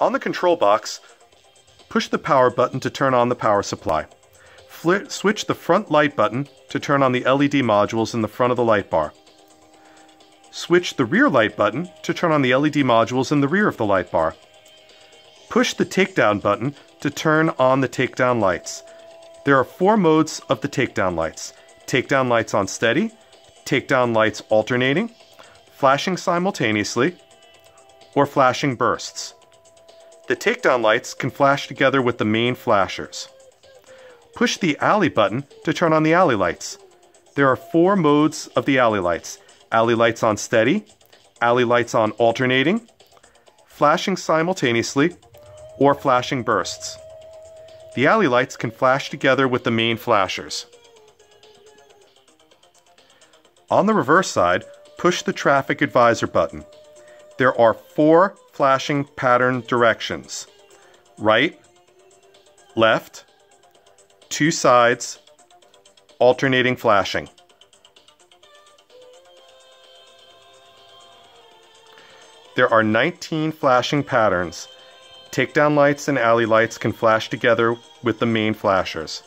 On the control box, push the power button to turn on the power supply. Fli switch the front light button to turn on the LED modules in the front of the light bar. Switch the rear light button to turn on the LED modules in the rear of the light bar. Push the takedown button to turn on the takedown lights. There are four modes of the takedown lights. Takedown lights on steady, takedown lights alternating, flashing simultaneously, or flashing bursts. The takedown lights can flash together with the main flashers. Push the alley button to turn on the alley lights. There are four modes of the alley lights. Alley lights on steady, alley lights on alternating, flashing simultaneously, or flashing bursts. The alley lights can flash together with the main flashers. On the reverse side, push the traffic advisor button. There are four flashing pattern directions. Right, left, two sides, alternating flashing. There are 19 flashing patterns Takedown lights and alley lights can flash together with the main flashers.